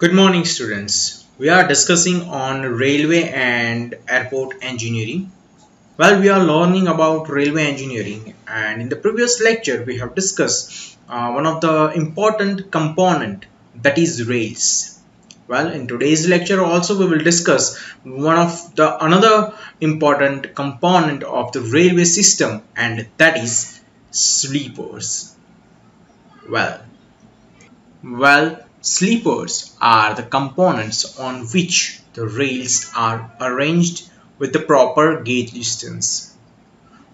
Good morning students. We are discussing on railway and airport engineering. Well, we are learning about railway engineering and in the previous lecture we have discussed uh, one of the important component that is rails. Well, in today's lecture also we will discuss one of the another important component of the railway system and that is sleepers. Well, well Sleepers are the components on which the rails are arranged with the proper gauge distance.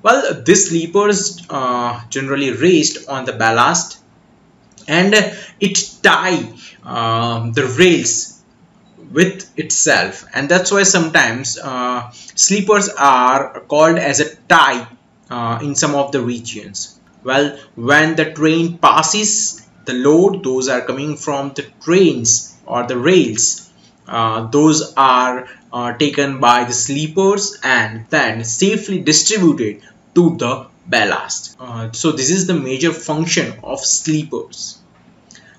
Well, these sleepers uh, generally raised on the ballast and it tie uh, the rails with itself and that's why sometimes uh, sleepers are called as a tie uh, in some of the regions. Well, when the train passes the load those are coming from the trains or the rails. Uh, those are uh, taken by the sleepers and then safely distributed to the ballast. Uh, so this is the major function of sleepers.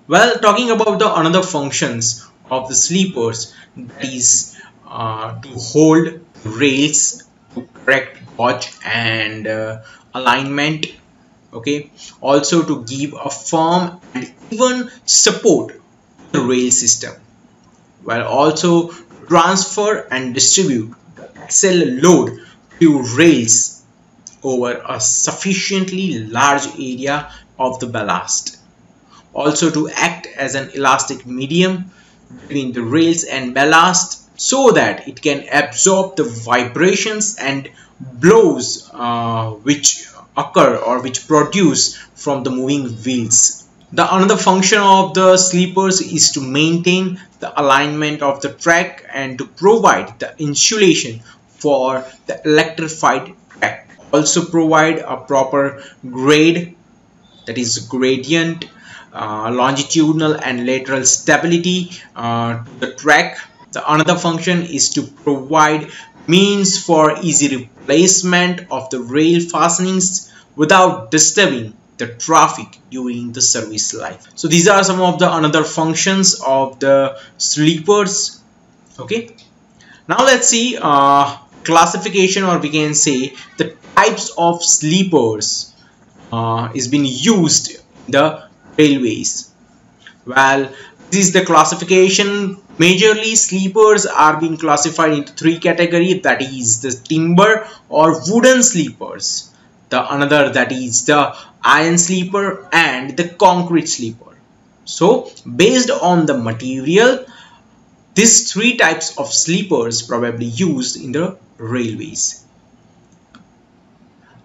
Well talking about the another functions of the sleepers that is uh, to hold rails to correct watch and uh, alignment okay? Also to give a firm and even support the rail system. While also transfer and distribute the axle load to rails over a sufficiently large area of the ballast. Also to act as an elastic medium between the rails and ballast so that it can absorb the vibrations and blows uh, which occur or which produce from the moving wheels. The another function of the sleepers is to maintain the alignment of the track and to provide the insulation for the electrified track. Also provide a proper grade that is gradient, uh, longitudinal and lateral stability uh, to the track. The another function is to provide means for easy replacement of the rail fastenings without disturbing the traffic during the service life. So these are some of the another functions of the sleepers. Okay. Now let's see uh, classification or we can say the types of sleepers uh, is being used in the railways. Well this is the classification. Majorly sleepers are being classified into three categories that is the timber or wooden sleepers. The another that is the iron sleeper and the concrete sleeper. So based on the material these three types of sleepers probably used in the railways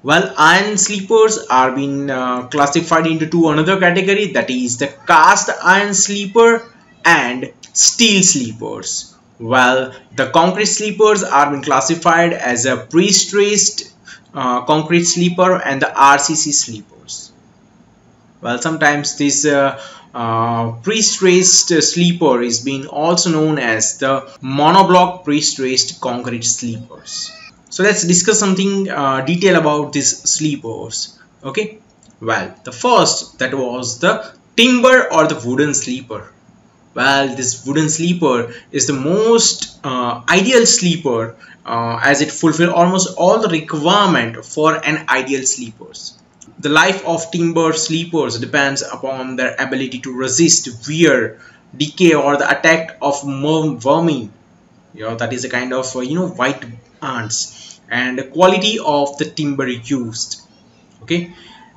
well iron sleepers are being uh, classified into two another category that is the cast iron sleeper and steel sleepers while the concrete sleepers are being classified as a pre-stressed uh, concrete sleeper and the RCC sleepers. Well, sometimes this uh, uh, pre-stressed sleeper is being also known as the monoblock pre-stressed concrete sleepers. So let's discuss something uh, detail about these sleepers. Okay. Well, the first that was the timber or the wooden sleeper. Well, this wooden sleeper is the most uh, ideal sleeper uh, as it fulfill almost all the requirement for an ideal sleepers. The life of timber sleepers depends upon their ability to resist wear, decay or the attack of vermin. You know, that is a kind of, uh, you know, white ants and the quality of the timber used. Okay.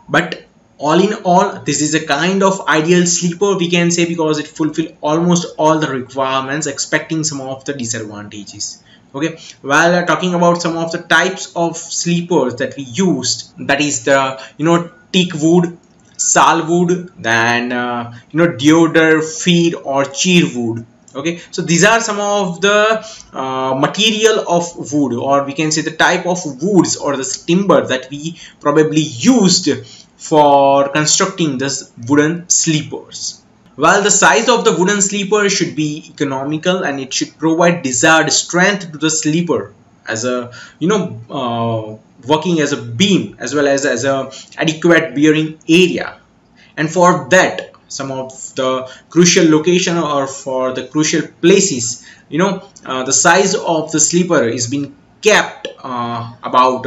But all in all this is a kind of ideal sleeper we can say because it fulfill almost all the requirements expecting some of the disadvantages okay while uh, talking about some of the types of sleepers that we used that is the you know teak wood sal wood then uh, you know deodar feed or cheer wood okay? So these are some of the uh, material of wood or we can say the type of woods or the timber that we probably used for constructing this wooden sleepers. While the size of the wooden sleeper should be economical and it should provide desired strength to the sleeper as a you know uh, working as a beam as well as as a adequate bearing area. And for that some of the crucial location or for the crucial places. You know uh, the size of the sleeper is being kept uh, about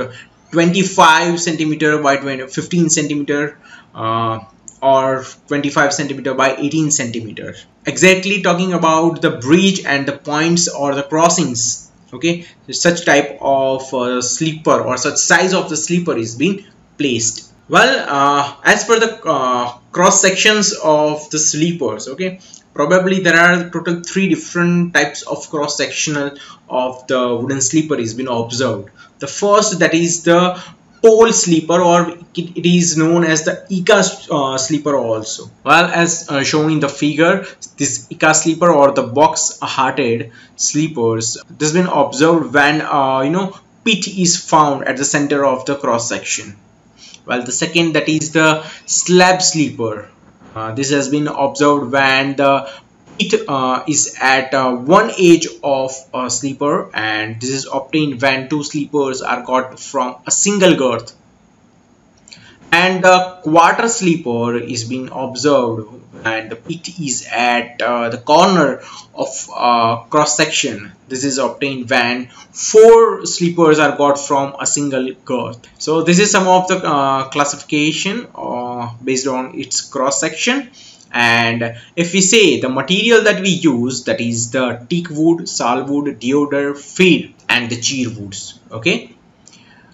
25 centimeter by 20, 15 centimeter uh, or 25 centimeter by 18 centimeter. Exactly talking about the bridge and the points or the crossings okay? Such type of uh, sleeper or such size of the sleeper is being placed well uh, as per the uh, cross sections of the sleepers okay probably there are total three different types of cross sectional of the wooden sleeper is been observed the first that is the pole sleeper or it, it is known as the Ica uh, sleeper also. Well as uh, shown in the figure this Ica sleeper or the box hearted sleepers this has been observed when uh, you know pith is found at the center of the cross section. Well the second that is the slab sleeper. Uh, this has been observed when the it uh, is at uh, one edge of a sleeper and this is obtained when two sleepers are got from a single girth and the quarter sleeper is being observed and the pith is at uh, the corner of uh, cross section. This is obtained when four sleepers are got from a single girth. So this is some of the uh, classification uh, based on its cross section. And if we say the material that we use that is the teak wood salwood deodar feed and the cheer woods okay?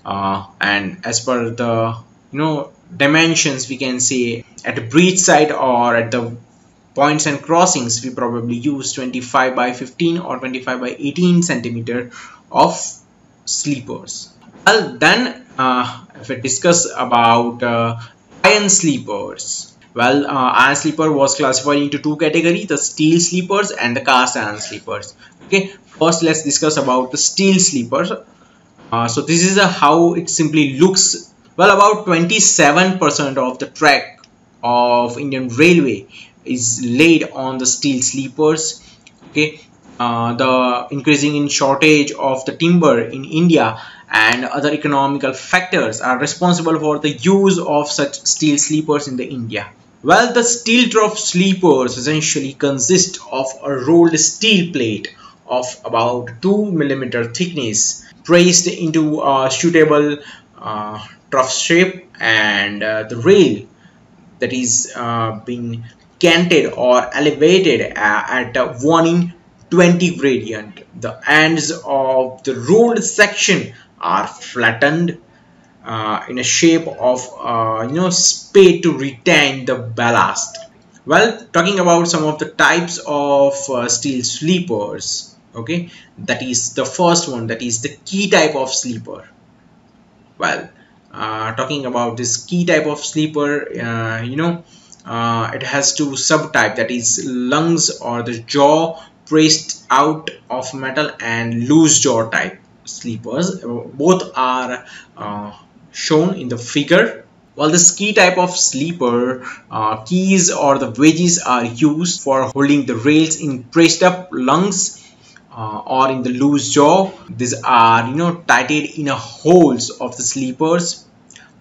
Uh, and as per the you know dimensions we can say at a bridge side or at the points and crossings we probably use 25 by 15 or 25 by 18 centimeter of sleepers well then uh, if we discuss about uh, iron sleepers well, uh, iron sleeper was classified into two categories, the steel sleepers and the cast iron sleepers. Okay, first let's discuss about the steel sleepers. Uh, so this is how it simply looks. Well, about 27% of the track of Indian Railway is laid on the steel sleepers. Okay, uh, the increasing in shortage of the timber in India and other economical factors are responsible for the use of such steel sleepers in the India. Well, the steel trough sleepers essentially consist of a rolled steel plate of about 2 millimeter thickness placed into a suitable uh, trough shape and uh, the rail that is uh, being canted or elevated at a 1 in 20 gradient. The ends of the rolled section are flattened uh, in a shape of uh, you know spade to retain the ballast. Well talking about some of the types of uh, steel sleepers okay? That is the first one that is the key type of sleeper. Well uh, talking about this key type of sleeper uh, you know uh, it has two subtype that is lugs or the jaw pressed out of metal and loose jaw type sleepers. Both are shown in the figure. While the ski type of sleeper uh, keys or the wedges are used for holding the rails in pressed up lugs uh, or in the loose jaw these are you know tightened in a holes of the sleepers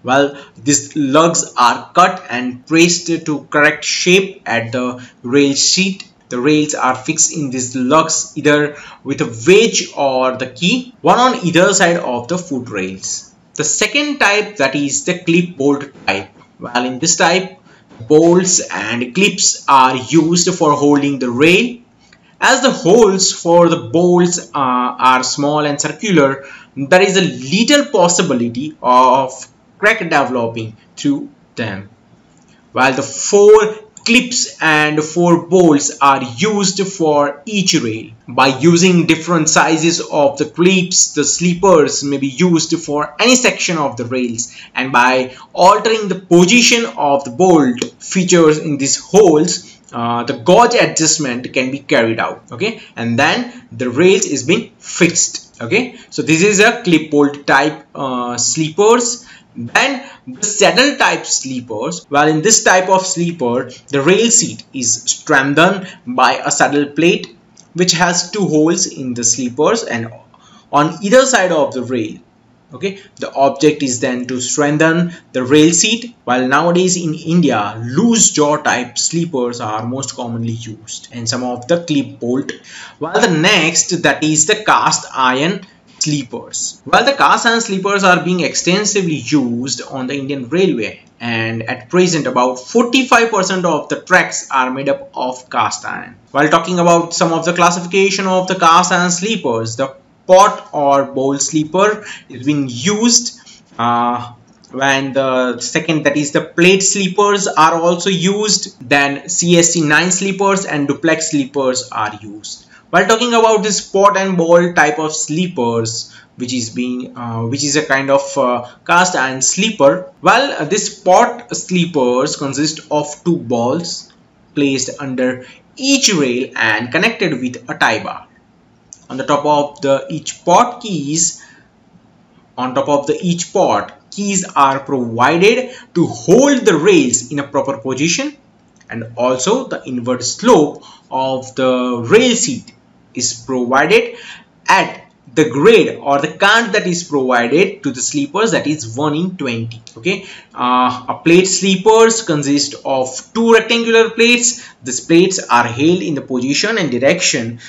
well these lugs are cut and pressed to correct shape at the rail seat the rails are fixed in these lugs either with a wedge or the key one on either side of the foot rails the second type that is the clip bolt type. Well, in this type, bolts and clips are used for holding the rail. As the holes for the bolts uh, are small and circular, there is a little possibility of crack developing through them. While the four clips and four bolts are used for each rail. By using different sizes of the clips, the sleepers may be used for any section of the rails and by altering the position of the bolt features in these holes, uh, the gauge adjustment can be carried out okay and then the rails is being fixed okay so this is a clip bolt type uh, sleepers then the saddle type sleepers, while in this type of sleeper, the rail seat is strengthened by a saddle plate which has two holes in the sleepers and on either side of the rail. Okay the object is then to strengthen the rail seat while nowadays in India loose jaw type sleepers are most commonly used and some of the clip bolt while the next that is the cast iron sleepers. While the cast iron sleepers are being extensively used on the Indian Railway and at present about 45% of the tracks are made up of cast iron. While talking about some of the classification of the cast iron sleepers, the pot or bowl sleeper is being used uh, when the second that is the plate sleepers are also used then CST9 sleepers and duplex sleepers are used. While talking about this pot and bowl type of sleepers which is being uh, which is a kind of uh, cast iron sleeper well uh, this pot sleepers consist of two balls placed under each rail and connected with a tie bar on the top of the each pot keys on top of the each pot keys are provided to hold the rails in a proper position and also the inward slope of the rail seat is provided at the grade or the cant that is provided to the sleepers that is 1 in 20 okay? Uh, a plate sleepers consist of two rectangular plates. These plates are held in the position and direction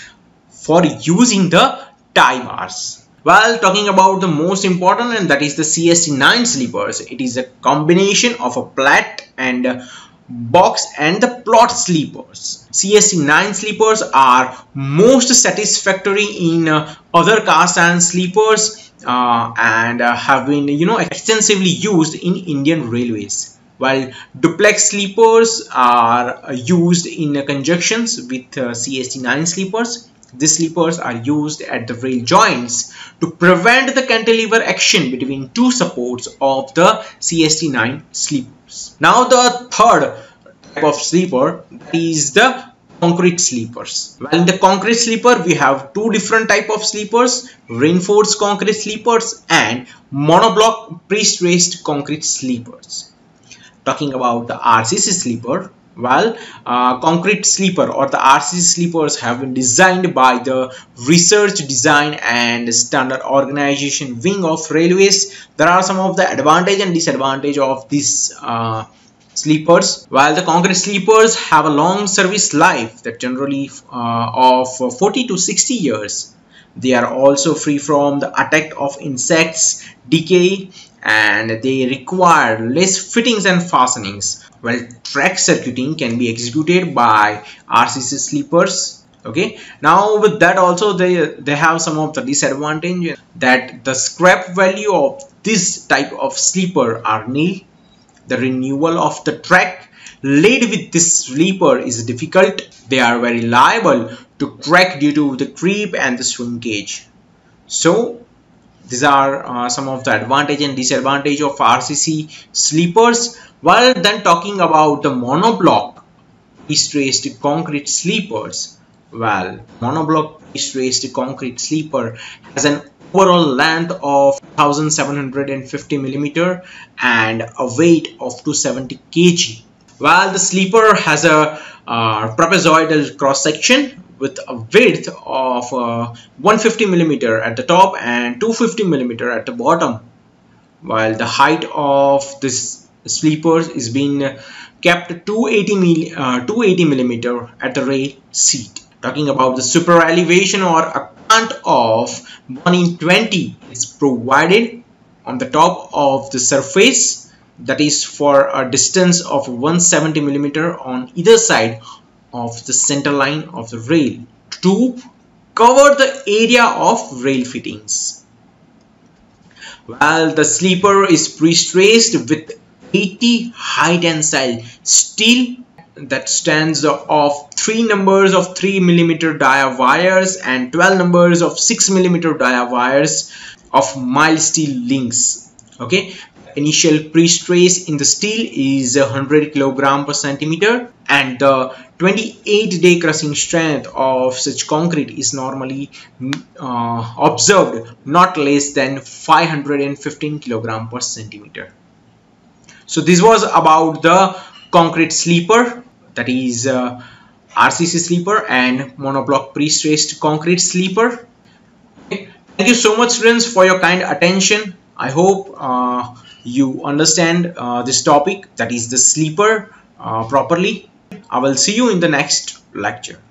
for using the timers. while talking about the most important and that is the CST9 sleepers it is a combination of a plat and box and the plot sleepers. CST9 sleepers are most satisfactory in uh, other cast iron sleepers uh, and uh, have been you know extensively used in Indian railways while duplex sleepers are uh, used in conjunctions with uh, CST9 sleepers these sleepers are used at the rail joints to prevent the cantilever action between two supports of the CST9 sleepers. Now the third type of sleeper is the concrete sleepers. Well, in the concrete sleeper, we have two different type of sleepers, reinforced concrete sleepers and monoblock pre-stressed concrete sleepers. Talking about the RCC sleeper, well uh, concrete sleeper or the RC sleepers have been designed by the research design and standard organization wing of railways. There are some of the advantage and disadvantage of these uh, sleepers. While the concrete sleepers have a long service life that generally uh, of 40 to 60 years they are also free from the attack of insects decay and they require less fittings and fastenings. Well track circuiting can be executed by RCC sleepers okay? Now with that also they they have some of the disadvantage that the scrap value of this type of sleeper are nil. The renewal of the track laid with this sleeper is difficult. They are very liable to crack due to the creep and the shrinkage so these are uh, some of the advantage and disadvantage of RCC sleepers. While then talking about the monoblock stressed concrete sleepers well monoblock stressed concrete sleeper has an overall length of 1750 millimeter and a weight of 270 kg while the sleeper has a uh, trapezoidal cross section with a width of uh, 150 millimeter at the top and 250 millimeter at the bottom. While the height of this sleepers is being kept 280 mil, uh, 280 millimeter at the rail seat. Talking about the super elevation or a cant of 1 in 20 is provided on the top of the surface that is for a distance of 170 millimeter on either side of the center line of the rail to cover the area of rail fittings. While the sleeper is pre-stressed with 80 high tensile steel that strands of 3 numbers of 3 millimeter dia wires and 12 numbers of 6 millimeter dia wires of mild steel links okay initial pre-stress in the steel is 100 kg per centimeter and the 28 day crushing strength of such concrete is normally uh, observed not less than 515 kg per centimeter. So this was about the concrete sleeper that is uh, RCC sleeper and monoblock pre-stressed concrete sleeper. Thank you so much students for your kind attention. I hope uh, you understand uh, this topic that is the sleeper uh, properly. I will see you in the next lecture.